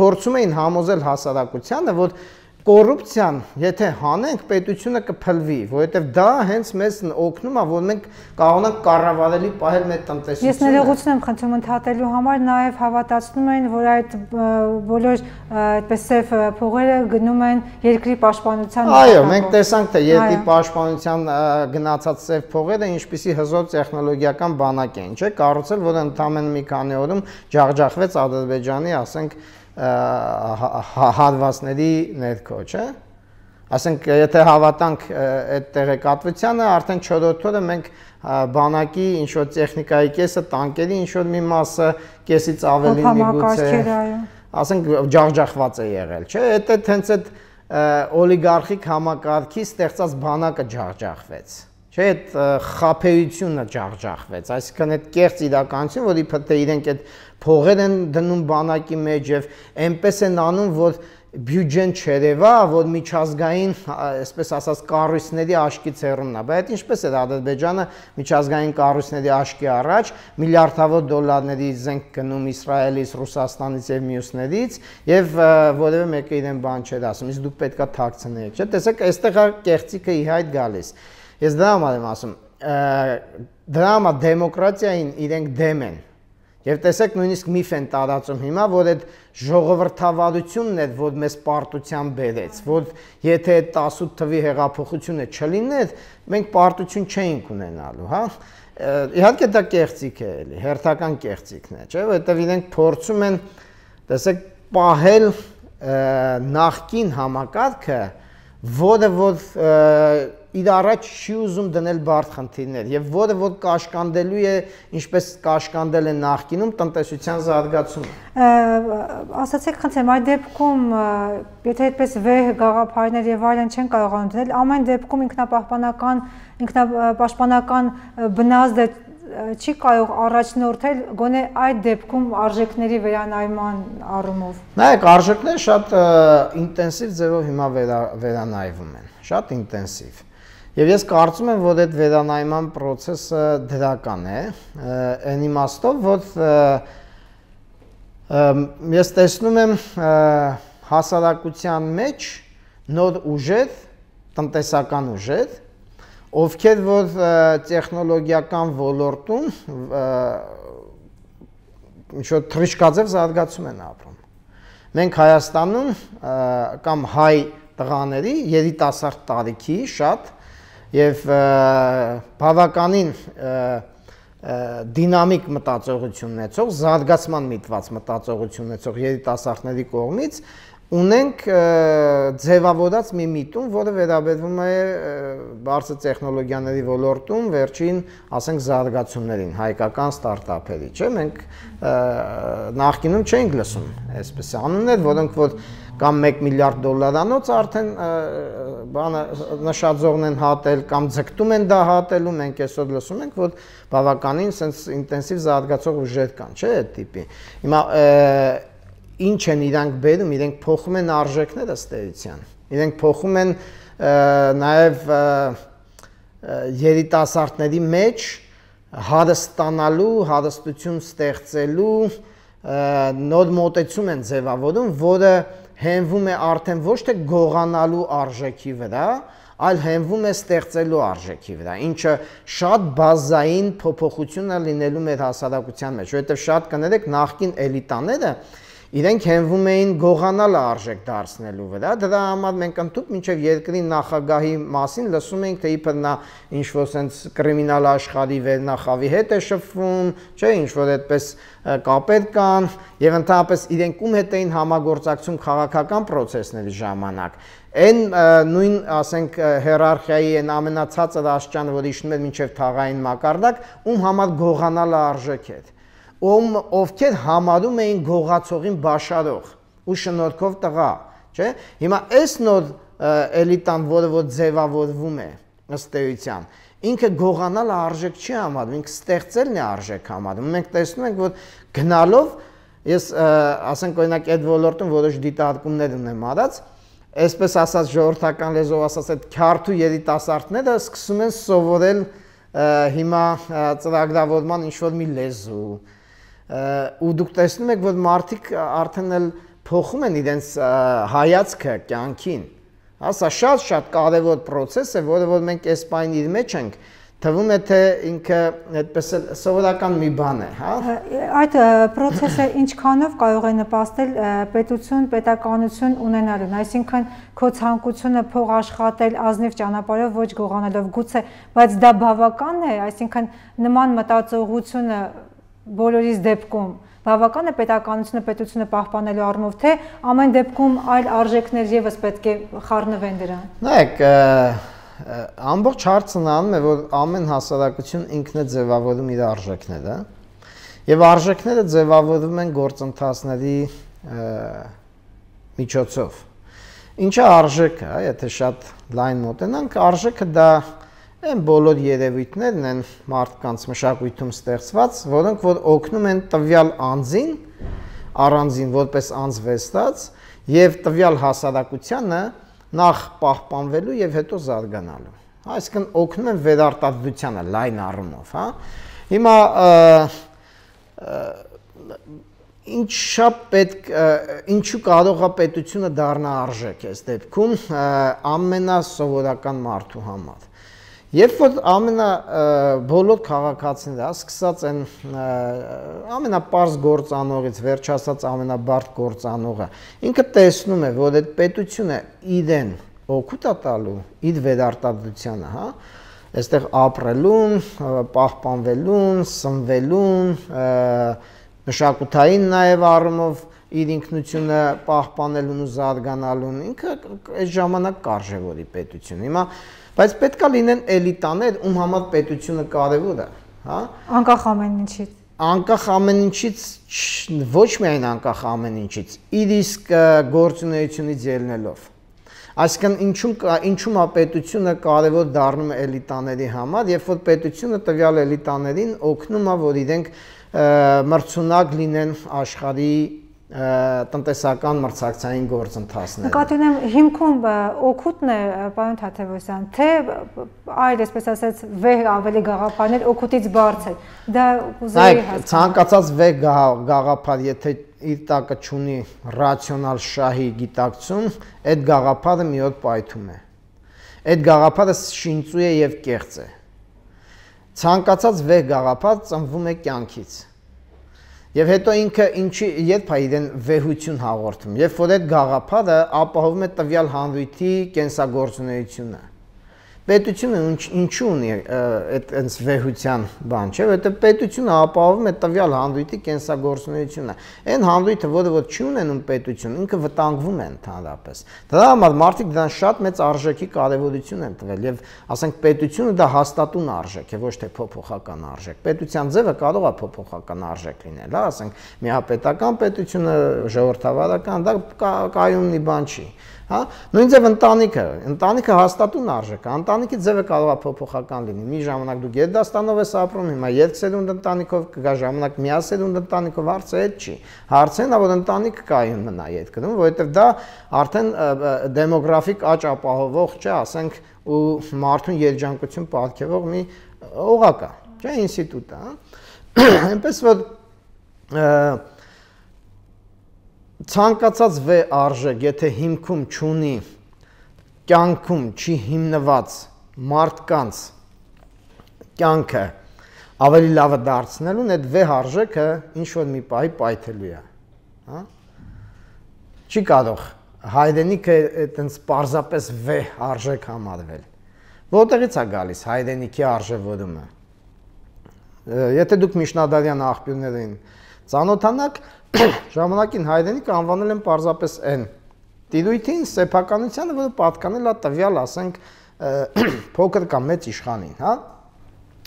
փորձում էին համոզել հասարակությանը, որ կոռուպցիան, եթե հանենք, պետությունը կփլվի, որովհետև դա հենց մեզ օգնում է, որ մենք կարողանանք կառավարելի պահել մեր տնտեսությունը։ Ես ներողություն եմ խնդրում ընդհատելու համար, նաև հավատացնում են, որ այդ բոլոր այդպես սև փողերը գնում են երկրի պաշտպանության Այո, մենք տեսանք, թե երկրի պաշտպանության գնացած սև փողերը ինչպիսի հզոր տեխնոլոգիական բանակ են, չէ՞, կառուցել, որը ընդամենը մի քանի օրում ջախջախվեց Ադրբեջանի, ասենք, հատվածների ներքո, չէ՞։ Ասենք, եթե հավատանք այդ տեղեկատվությանը, արդեն 4-րդ օրը մենք բանակի ինչ որ տեխնիկայի կեսը, տանկերի ինչ որ մի մասը կեսից ավելի միգուցե ասենք ջախջախված է եղել, չէ՞։ Այդ այդ հենց այդ օլիգարխիկ համակարգի ստեղծած բանակը ջախջախվեց չէ այդ խափեությունը ջախջախվեց այսինքն այդ կեղծ իրականություն որ իբր թե իրենք այդ փողեր են դնում բանակի մեջ եւ այնպես են անում, որ բյուջեն չերևա, որ միջազգային, այսպես ասած, կառույցների աշկից հեռումն է։ Բայց ինչպես է Ադրբեջանը միջազգային կառույցների աշկի առաջ միլիարդավոր դոլարների զենք գնում Իսրայելից, Ռուսաստանից եւ մյուսներից եւ որևէ մեկը իրեն բան չէր ասում։ Իսկ դուք պետքա թաքցնեիք, չէ՞։ Տեսեք, այստեղ կեղծիկը իհայտ գալիս։ Ես դրա համար եմ ասում, դրա համար դեմոկրատիային իրենք դեմ են Եվ տեսեք նույնիսկ միֆ են տարածում հիմա, որ այդ ժողովրդավարությունն է, որ մեզ պարտության բերեց, որ եթե այդ 18 թվի հեղափոխությունը չլիներ, մենք պարտություն չէինք ունենալու, հա? Իհարկե դա կեղծիք է էլի, հերթական կեղծիքն է, չէ՞, որովհետև իրենք փորձում են, տեսեք, պահել նախքին համակարգը, որը որ իր առաջ չի ուզում դնել բարդ խնդիրներ եւ որը որ կաշկանդելու է ինչպես կաշկանդել է նախկինում տնտեսության զարգացումը ասացեք խնդրեմ այդ դեպքում եթե այդպես վեհ գաղափարներ եւ այլն չեն կարողանում դնել ամեն դեպքում ինքնապահպանական ինքնապաշտպանական բնազդը չի կարող առաջնորդել գոնե այդ դեպքում արժեքների վերանայման առումով։ Նայեք, արժեքները շատ ինտենսիվ ձևով հիմա վերանայվում են, շատ ինտենսիվ։ Եվ ես կարծում եմ, որ այդ վերանայման process-ը դրական է, այն իմաստով, որ ես տեսնում եմ հասարակության մեջ նոր ուժեր, տնտեսական ուժեր, ովքեր որ տեխնոլոգիական ոլորտում ինչ որ թրիշկաձև զարգացում են ապրում։ Մենք Հայաստանում կամ հայ տղաների երիտասարդ տարիքի շատ եւ բավականին դինամիկ մտածողություն ունեցող, զարգացման միտված մտածողություն ունեցող երիտասարդների կողմից ունենք ձևավորած մի միտում, որը վերաբերվում է բարձր տեխնոլոգիաների ոլորտում վերջին, ասենք, զարգացումներին, հայկական ստարտափերի, չէ՞։ Մենք նախկինում չէինք լսում այսպես անուններ, որոնք որ կամ 1 միլիարդ դոլարանոց արդեն բանը նշաձողն են հատել կամ ձգտում են դա հատելու, մենք այսօր լսում ենք, որ բավականին sense ինտենսիվ զարգացող ուժեր կան, չէ՞ այդ տիպի։ Հիմա ինչ են իրանք բերում, իրենք փոխում են արժեքները ըստ էության։ Իրենք փոխում են նաև երիտասարդների մեջ հարստանալու, հարստություն ստեղծելու նոր մոտեցում են ձևավորում, որը հենվում է արդեն ոչ թե գողանալու արժեքի վրա, այլ հենվում է ստեղծելու արժեքի վրա, ինչը շատ բազային փոփոխություն է լինելու մեր հասարակության մեջ, որովհետև շատ կներեք նախքին էլիտաները իրենք հենվում էին գողանալը արժեք դարձնելու վրա։ Դրա համար մենք ընդཐུպ մինչև երկրի նախագահի մասին լսում ենք, թե իբր նա ինչ որ sense կրիմինալ աշխարհի վերնախավի հետ է շփվում, չէ, ինչ որ այդպես կապեր կան եւ ընդհանրապես իրենք ում հետ էին համագործակցում քաղաքական process-ների ժամանակ այն նույն ասենք հիերարխիայի այն ամենացածր աշճանը, որ իջնում էր մինչև թաղային մակարդակ, ում համար գողանալը արժեք էր ում ովքեր համարում էին գողացողին բաշարող ու շնորհքով տղա, չէ՞։ Հիմա այս նոր էլիտան, որը որ ձևավորվում է ըստ էության, ինքը գողանալ արժեք չի համարում, ինքը ստեղծելն է արժեք համարում։ Մենք տեսնում ենք, որ գնալով ես ասենք օրինակ այդ ոլորտում որոշ դիտարկումներ ունեմ արած, այսպես ասած ժողովրդական լեզվով ասած այդ քյարթու երիտասարդները սկսում են սովորել հիմա ծրագրավորման ինչ որ մի լեզու, ու դուք տեսնում եք, որ մարդիկ արդեն էլ փոխում են իրենց հայացքը կյանքին։ Հա, սա շատ-շատ կարևոր process է, որը որ մենք այս բանի իր մեջ ենք, թվում է թե ինքը այդպես էլ սովորական մի բան է, հա։ Այդ process-ը ինչքանով կարող է նպաստել պետություն, պետականություն ունենալուն, այսինքն քո ցանկությունը փող աշխատել ազնիվ ճանապարհով ոչ գողանալով գուցե, բայց դա բավական է, այսինքն նման մտածողությունը բոլորիս դեպքում բավական է պետականությունը պետությունը պահպանելու առումով թե ամեն դեպքում այլ արժեքներ եւս պետք է խառնվեն դրան։ Նայեք, ամբողջ հարցն անում է որ ամեն հասարակություն ինքն է ձևավորում իր արժեքները եւ արժեքները ձևավորվում են գործընթացների միջոցով։ Ինչը արժեքը, եթե շատ լայն մոտենանք, արժեքը դա Այն բոլոր երևույթներն են մարդկանց մշակույթում ստեղծված, որոնք որ օգնում են տվյալ անձին առանձին որպես անձ վեստած եւ տվյալ հասարակությանը նախ պահպանվելու եւ հետո զարգանալու։ Այսինքն օգնում են վերարտադրությանը լայն առումով, հա։ Հիմա ինչա պետք ինչու կարող է պետությունը դառնա արժեք այս դեպքում ամենասովորական մարդու համար Երբ որ ամենա բոլոր քաղաքացիները, սկսած են ամենապարզ գործանողից վերջացած ամենաբարդ գործանողը, ինքը տեսնում է, որ այդ պետությունը իրեն օգուտ է տալու իր վերարտադրությանը, հա, այստեղ ապրելուն, պահպանվելուն, սնվելուն, մշակութային նաև առումով իր ինքնությունը պահպանելուն ու զարգանալուն ինքը այդ ժամանակ կարժևորի պետություն։ Հիմա բայց պետքա լինեն էլիտաներ, ում համար պետությունը կարևոր է, հա? Անկախ ամեն ինչից անկախ ամեն ինչից ոչ միայն անկախ ամեն ինչից իր իսկ գործունեությունից ելնելով այսինքն ինչու ինչու է պետությունը կարևոր դառնում էլիտաների համար երբ որ պետությունը տվյալ էլիտաներին օգնում է որ իրենք մրցունակ լինեն աշխարհի տնտեսական մրցակցային գործընթացները։ Նկատի ունեմ հիմքում օգուտն է պարոն Թաթևոսյան, թե այլ, այսպես ասած, վեհ ավելի գաղափարներ օգուտից բարձր։ Դա կուզեի հասկանալ։ Ցանկացած վեհ գաղափար, եթե իր տակը ունի ռացիոնալ շահի գիտակցում, այդ գաղափարը մի օր պայթում է։ Այդ գաղափարը շինծու է եւ կեղծ է։ Ցանկացած վեհ գաղափար ծնվում է կյանքից Եվ հետո ինքը ինչի երբ է իրեն վեհություն հաղորդում, երբ որ այդ գաղափարը ապահովում է տվյալ հանրույթի կենսագործունեությունը պետությունը ինչու ունի այդ այնց վեհության բան, չէ՞, որովհետեւ պետությունը ապահովում է տվյալ հանդույթի կենսագործունեությունը։ Այն հանդույթը, որը որ չի ունենում պետություն, ինքը վտանգվում է ընդհանրապես։ Դրա համար մարդիկ դրան շատ մեծ արժեքի կարևորություն են տվել եւ ասենք պետությունը դա հաստատուն արժեք է, ոչ թե փոփոխական արժեք։ Պետության ձևը կարող է փոփոխական արժեք լինել, հա, ասենք միապետական պետությունը, ժողովրդավարական, դա կայունի բան չի հա նույն ձև ընտանիքը ընտանիքը հաստատուն արժեք ընտանիքի ձևը կարող է փոփոխական լինի մի ժամանակ դու գերդաստանով ես ապրում հիմա երկսերունդ ընտանիքով կգա ժամանակ միասերունդ ընտանիքով հարցը այդ չի հարցն է որ ընտանիքը կայուն մնա այդ կնում որովհետև դա արդեն դեմոգրաֆիկ աճ ապահովող չէ ասենք ու մարդուն երջանկություն ապարգևող մի օղակ է չէ ինստիտուտ է հա այնպես որ ցանկացած վե արժեք, եթե հիմքում չունի կյանքում չի հիմնված մարդկանց կյանքը ավելի լավը դարձնելուն այդ վե արժեքը ինչ որ մի պահի պայթելու է, հա? Չի կարող հայրենիքը այտենց պարզապես վե արժեք համարվել։ Որտեղից է գալիս հայրենիքի արժևորումը։ Եթե դուք Միշնադարյան աղբյուրներին ծանոթանաք, ժամանակին հայրենիքը անվանել են պարզապես N տիրույթին սեփականությանը, որը պատկանել է տվյալ, ասենք, փոքր կամ մեծ իշխանին, հա?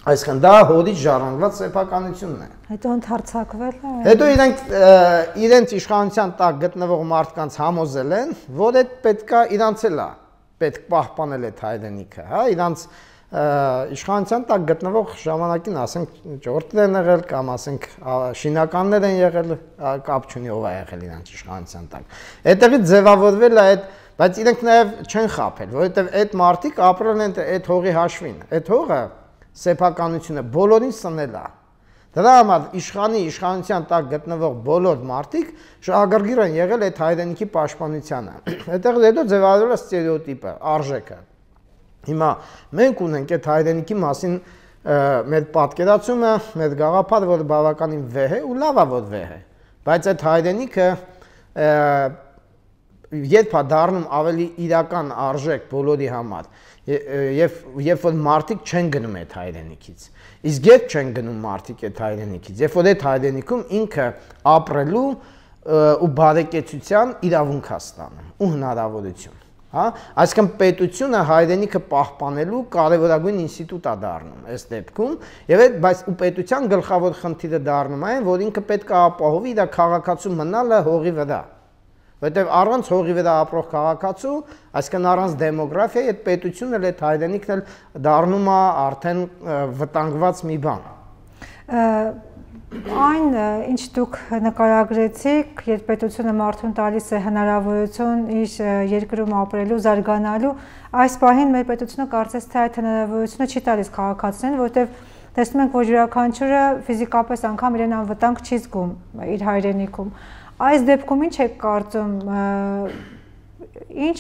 Այսինքն դա հորից ժառանգված սեփականությունն է։ Հետո ընդհարցակվել է։ Հետո իրենք իրենց իշխանության տակ գտնվող մարդկանց համոզել են, որ այդ պետքա իրանց էլ է պետք պահպանել այդ հայրենիքը, հա, իրանց իշխանության տակ գտնվող ժամանակին, ասենք, ճորտներ են եղել կամ ասենք շինականներ են եղել, կապ չունի ով է եղել իրանց իշխանության տակ։ Այդտեղից ձևավորվել է այդ, բայց իրենք նաև չեն խափել, որովհետև այդ մարտիկ ապրել են այդ հողի հաշվին։ Այդ հողը սեփականությունը բոլորին սնել է։ Դրա համար իշխանի իշխանության տակ գտնվող բոլոր մարտիկ շահագրգիռ են եղել այդ հայրենիքի պաշտպանությանը։ Այդտեղ հետո ձևավորվել է ստերեոտիպը, արժեքը։ Հիմա մենք ունենք այդ հայրենիքի մասին մեր պատկերացումը, մեր գաղափարը, որ բավականին վեհ է ու լավ է որ վեհ է։ Բայց այդ հայրենիքը երբ է դառնում ավելի իրական արժեք բոլորի համար եւ երբ որ մարդիկ չեն գնում այդ հայրենիքից իսկ երբ չեն գնում մարդիկ այդ հայրենիքից երբ որ այդ հայրենիքում ինքը ապրելու ու բարեկեցության իրավունք է ստանում ու հնարավորություն հա այսինքն պետությունը հայրենիքը պահպանելու կարևորագույն ինստիտուտ է դառնում այս դեպքում եւ այդ բայց ու պետության գլխավոր խնդիրը դառնում այն որ ինքը պետք է ապահովի իր քաղաքացու մնալը հողի վրա որտեվ առանց հողի վրա ապրող քաղաքացու այսինքն առանց դեմոգրաֆիայի այդ պետությունն էլ այդ հայրենիքն էլ դառնում է արդեն վտանգված մի բան Այն, ինչ դուք նկարագրեցիք, երբ պետությունը մարդուն տալիս է հնարավորություն իր երկրում ապրելու, զարգանալու, այս պահին մեր պետությունը կարծես թե այդ հնարավորությունը չի տալիս քաղաքացիներին, որտեղ տեսնում ենք, որ յուրաքանչյուրը ֆիզիկապես անգամ իրեն անվտանգ չի զգում իր հայրենիքում։ Այս դեպքում ինչ եք կարծում ինչ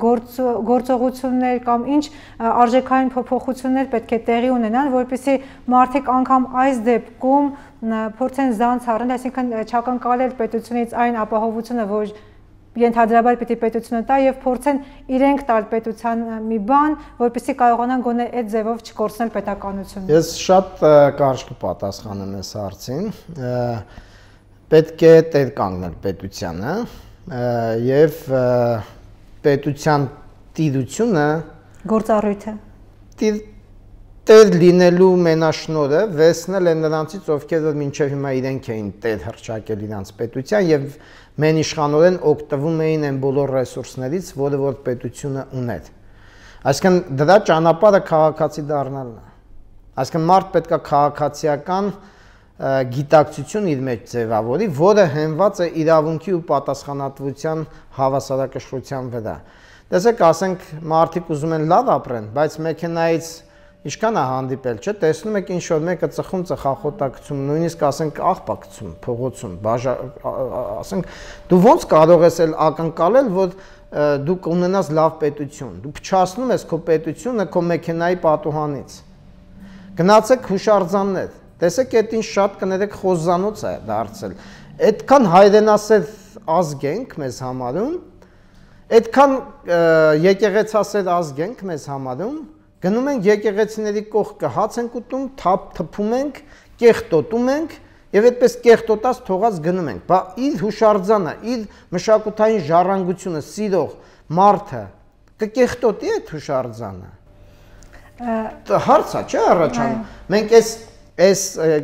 գործ գործողություններ կամ ինչ արժեքային փոփոխություններ պետք է տեղի ունենան, որպեսզի մարդիկ անգամ այս դեպքում փորձեն զանց առնել, այսինքն չակնկալել պետությունից այն ապահովությունը, որ ենթադրաբար պիտի պետությունը տա եւ փորձեն իրենք տալ պետության մի բան, որպեսզի կարողանան գոնե այդ ձևով չկորցնել պետականությունը։ Ես շատ կարճ կպատասխանեմ այս հարցին։ Պետք է տեր կանգնել պետությանը եւ պետության տիրությունը գործառույթը տեր լինելու մենաշնորը վեսնել են նրանցից, ովքեր որ մինչև հիմա իրենք էին տեր հրճակել իրանց պետության եւ մեն իշխանորեն օգտվում էին այն բոլոր ռեսուրսներից, որը որ պետությունը ուներ։ Այսինքն դրա ճանապարհը քաղաքացի դառնալն է։ Այսինքն մարդ պետքա քաղաքացիական գիտակցություն իր մեջ ձևավորի, որը հենված է իրավունքի ու պատասխանատվության հավասարակշռության վրա։ Տեսեք, ասենք մարդիկ ուզում են լավ ապրեն, բայց մեքենայից ինչքան է հանդիպել, չէ՞, տեսնում եք ինչ որ մեկը ծխում ծխախոտակցում, նույնիսկ ասենք աղբակցում, փողոցում, բաժա ասենք դու ո՞նց կարող ես էլ ակնկալել, որ դու կունենաս լավ պետություն։ Դու փչացնում ես քո պետությունը քո մեքենայի պատուհանից։ Գնացեք հուշարձաններ Տեսեք, այդ ինչ շատ կներեք խոզանոց է դարձել։ Այդքան հայրենասեր ազգ ենք մեզ համարում, այդքան եկեղեցասեր ազգ ենք մեզ համարում, գնում ենք եկեղեցիների կողքը, հաց ենք ուտում, թափ թփում ենք, կեղտոտում ենք եւ այդպես կեղտոտած թողած գնում ենք։ Բա իր հուշարձանը, իր մշակութային ժառանգությունը սիրող մարդը կկեղտոտի այդ հուշարձանը։ Հարցա, չէ՞ առաջանում։ Մենք այս այս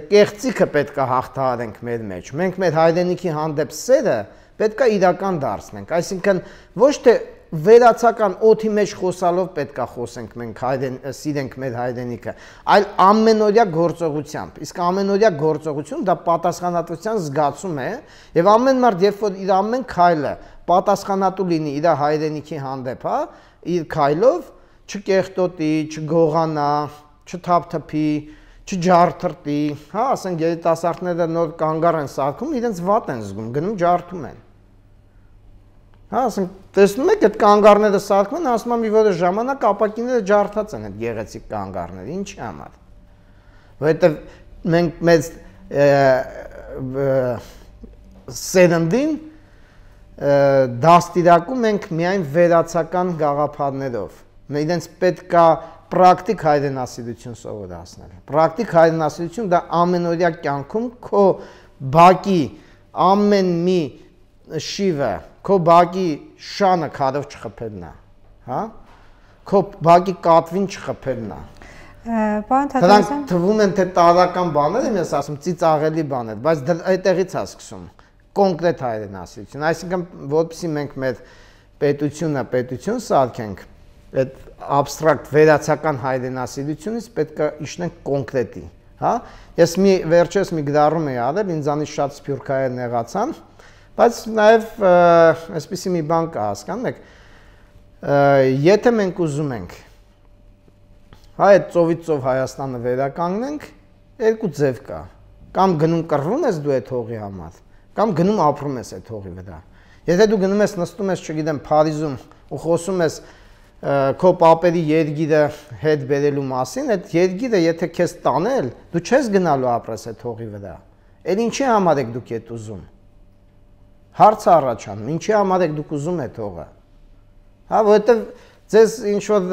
կեղծիքը պետք է հաղթահարենք մեր մեջ։ Մենք մեր հայրենիքի հանդեպ սերը պետք է իրական դարձնենք։ Այսինքն ոչ թե վերացական օթի մեջ խոսալով պետքա խոսենք մենք հայրեն սիրենք մեր հայրենիքը, այլ ամենօրյա գործողությամբ։ Իսկ ամենօրյա գործողություն դա պատասխանատվության զգացում է, եւ ամեն մարդ երբ որ իր ամեն քայլը պատասխանատու լինի իր հայրենիքի հանդեպ, հա, իր քայլով չկեղտոտի, չգողանա, չթափթփի, չջարդրտի, հա, ասենք երիտասարդները նոր կանգար են սարքում, իրենց վատ են զգում, գնում ջարդում են։ Հա, ասենք տեսնում եք այդ կանգարները սարքում են, ասում եմ մի որոշ ժամանակ ապակիները ջարդած են այդ գեղեցիկ կանգարները, ինչի համար։ Որովհետև մենք մեծ սերնդին դաստիարակում ենք միայն վերացական գաղափարներով։ իրենց պետքա պրակտիկ հայրենասիրություն սովորացնել։ Պրակտիկ հայրենասիրություն դա ամենօրյա կյանքում քո բակի ամեն մի շիվը, քո բակի շանը քարով չխփելն է, հա? Քո բակի կատվին չխփելն է։ Պարոն Թադևոսյան, դրանք թվում են թե տարական բաներ եմ ես ասում, ծիծաղելի բաներ, բայց այդտեղից է սկսում կոնկրետ հայրենասիրություն։ Այսինքն, որովհետեւ մենք մեր պետությունը պետություն սարքենք, այդ абստրակտ վերացական հայրենասիրությունից պետք է իջնենք կոնկրետի, հա? Ես մի վերջերս մի գդարում էի արել, ինձանից շատ սփյուռքայեր նեղացան, բայց նաև այսպեսի մի բան կա, հասկանում եք, եթե մենք ուզում ենք հա այդ ծովից ծով Հայաստանը վերականգնենք, երկու ձև կա։ Կամ գնում կռվում ես դու այդ հողի համար, կամ գնում ապրում ես այդ հողի վրա։ Եթե դու գնում ես նստում ես, չգիտեմ, Փարիզում ու խոսում ես քո papերի երգիրը հետ բերելու մասին, այդ երգիրը եթե քեզ տանել, դու չես գնալու ապրես այդ հողի վրա։ Էլ ինչի համար եք դուք այդ ուզում։ Հարցը առաջանում, ինչի համար եք դուք ուզում այդ հողը։ Հա, որովհետև ձեզ ինչ որ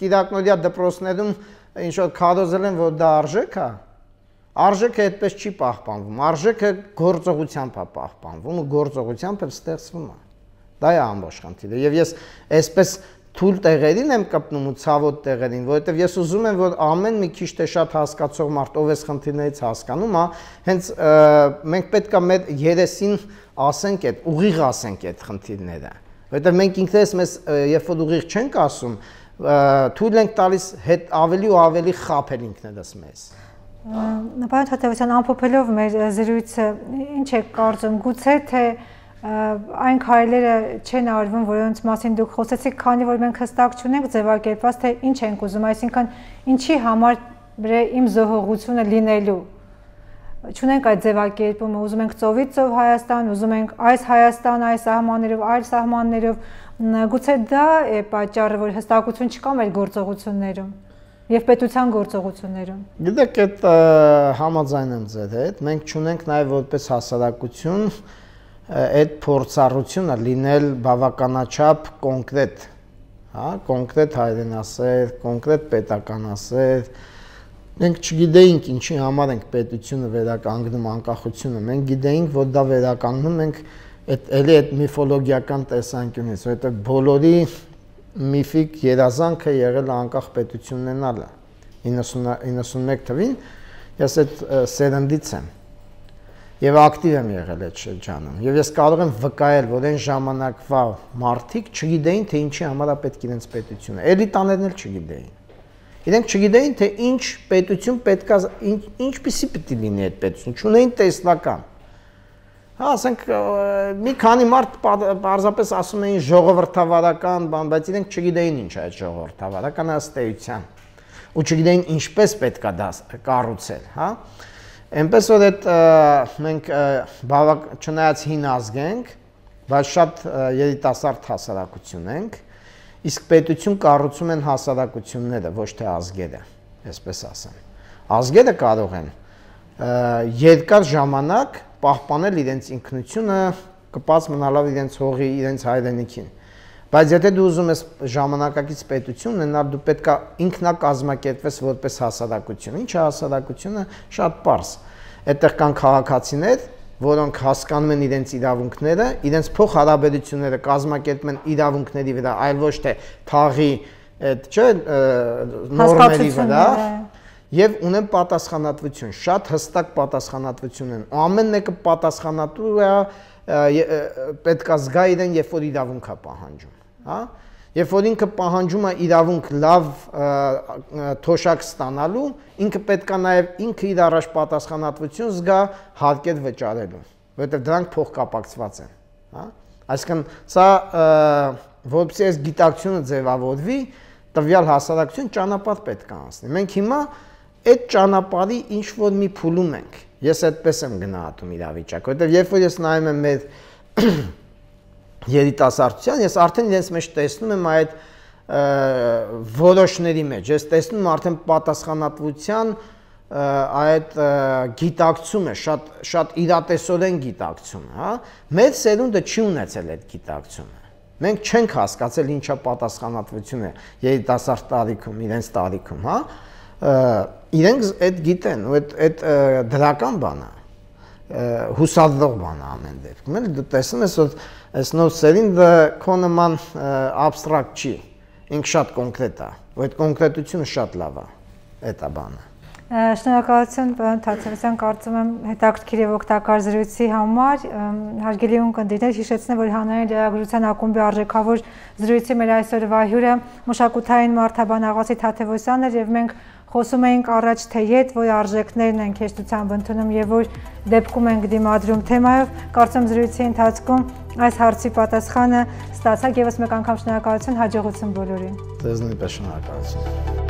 գիտակնոդիա դպրոցներում ինչ որ քարոզել են, որ դա արժեք է, արժեքը այդպես չի պահպանվում։ Արժեքը գործողությամբ է պահպանվում ու գործողությամբ էլ ստեղծվում է։ Դա է ամբողջ խնդիրը։ Եվ ես այսպես թույլ տեղերին եմ կպնում ու ցավոտ տեղերին, որովհետև ես ուզում եմ, որ ամեն մի քիչ թե շատ հասկացող մարդ, ով էս խնդիրներից հասկանում, հա, հենց մենք պետքա մեր երեսին ասենք այդ, ուղիղ ասենք այդ խնդիրները, որովհետև մենք ինքներս մեզ երբ որ ուղիղ չենք ասում, թույլ ենք տալիս հետ ավելի ու ավելի խափել ինքներս մեզ։ Պարոն Թաթևոսյան, ամփոփելով մեր զրույցը, ինչ է կարծում, գուցե թե այն քայլերը չեն արվում, որոնց մասին դուք խոսեցիք, քանի որ մենք հստակ չունենք ձևակերպված, թե ինչ ենք ուզում, այսինքն ինչի համար իմ զոհողությունը լինելու չունենք այդ ձևակերպումը, ուզում ենք ծովից ծով Հայաստան, ուզում ենք այս Հայաստան, այս սահմաններով, այլ սահմաններով, գուցե դա է պատճառը, որ հստակություն չկա մեր գործողություններում եւ պետության գործողություններում։ Գիտեք, այդ համաձայն եմ ձեր հետ։ Մենք ճունենք նաեւ որպես հասարակություն այդ փորձառությունը լինել բավականաչափ կոնկրետ, հա, կոնկրետ հայրենասեր, կոնկրետ պետականասեր, Մենք չգիտեինք ինչի համար ենք պետությունը վերականգնում անկախությունը։ Մենք գիտեինք, որ դա վերականգնում ենք այդ էլի այդ միֆոլոգիական տեսանկյունից, որովհետև բոլորի միֆիկ երազանքը եղել է անկախ պետություն ունենալը 90 91 թվին ես այդ սերնդից եմ եւ ակտիվ եմ եղել այդ շրջանում եւ ես կարող եմ վկայել որ այն ժամանակվա մարդիկ չգիտեին թե ինչի համար է պետք իրենց պետությունը էլիտաներն էլ չգիտեին Իրենք չգիտեին, թե ինչ պետություն պետքա ինչ, ինչպիսի պիտի լինի այդ պետություն, չունեին տեսլական։ Հա, ասենք մի քանի մարդ պարզապես ասում էին ժողովրդավարական բան, բայց իրենք չգիտեին ինչ է այդ ժողովրդավարական ըստեյության։ Ու չգիտեին ինչպես պետքա դա կառուցել, հա։ Էնպես որ այդ մենք բավակ չնայած հին ազգ ենք, բայց շատ երիտասարդ հասարակություն ենք, Իսկ պետություն կառուցում են հասարակությունները, ոչ թե ազգերը, այսպես ասեմ։ Ազգերը կարող են երկար ժամանակ պահպանել իրենց ինքնությունը, կպած մնալով իրենց հողի, իրենց հայրենիքին։ Բայց եթե դու ուզում ես ժամանակակից պետություն ունենալ, դու պետքա ինքնակազմակերպվես որպես հասարակություն։ Ինչ է հասարակությունը, շատ པարս։ Այդտեղ կան քաղաքացիներ, որոնք հասկանում են իրենց իրավունքները, իրենց փոխհարաբերությունները կազմակերպում են իրավունքների վրա, այլ ոչ թե թաղի այդ չէ նորմերի վրա եւ ունեն պատասխանատվություն, շատ հստակ պատասխանատվություն են։ Ամեն մեկը պատասխանատու է պետքա զգա իրեն, երբ որ իրավունք է պահանջում, հա? Երբ որ ինքը պահանջում է իրավունք լավ թոշակ ստանալու, ինքը պետքա նաև ինքը իր առաջ պատասխանատվություն զգա հարկեր վճարելու, որովհետև դրանք փոխկապակցված են, հա? Այսինքն սա որպեսզի այս գիտակցությունը ձևավորվի, տվյալ հասարակություն ճանապարհ պետք է անցնի։ Մենք հիմա այդ ճանապարհի ինչ որ մի փուլում ենք։ Ես այդպես եմ գնահատում իրավիճակը, որովհետև երբ որ ես նայում եմ մեր երիտասարդության, ես արդեն իրենց մեջ տեսնում եմ այդ որոշների մեջ, ես տեսնում եմ արդեն պատասխանատվության այդ գիտակցումը, շատ շատ իրատեսորեն գիտակցումը, հա։ Մեր սերունդը չի ունեցել այդ գիտակցումը։ Մենք չենք հասկացել ինչա պատասխանատվությունը երիտասարդ տարիքում, իրենց տարիքում, հա։ Իրենք այդ գիտեն, ու այդ այդ դրական բան է հուսադրող բան ամեն դեպքում։ Էլ դու տեսնում ես որ այս նոր սերինդը քո նման абստրակտ չի։ Ինք շատ կոնկրետ է։ Ու այդ կոնկրետությունը շատ լավ է։ Այդ է բանը։ Շնորհակալություն պարոն Թացևյան, կարծում եմ հետաքրքիր եւ օգտակար զրույցի համար։ Հարգելի ունկնդիրներ, հիշեցնեմ, որ հանրային լրագրության ակումբի արժեքավոր զրույցի մեր այսօրվա հյուրը մշակութային մարդաբան Աղասի Թաթևոսյանն էր եւ մենք Խոսում էինք առաջ թե յետ, որ արժեքներն են քեշտությամբ ընդունում եւ որ դեպքում են դիմադրում թեմայով, կարծում զրույցի ընթացքում այս հարցի պատասխանը ստացաք եւս մեկ անգամ շնորհակալություն, հաջողություն բոլորին։ Ձեզ նույնպես շնորհակալություն։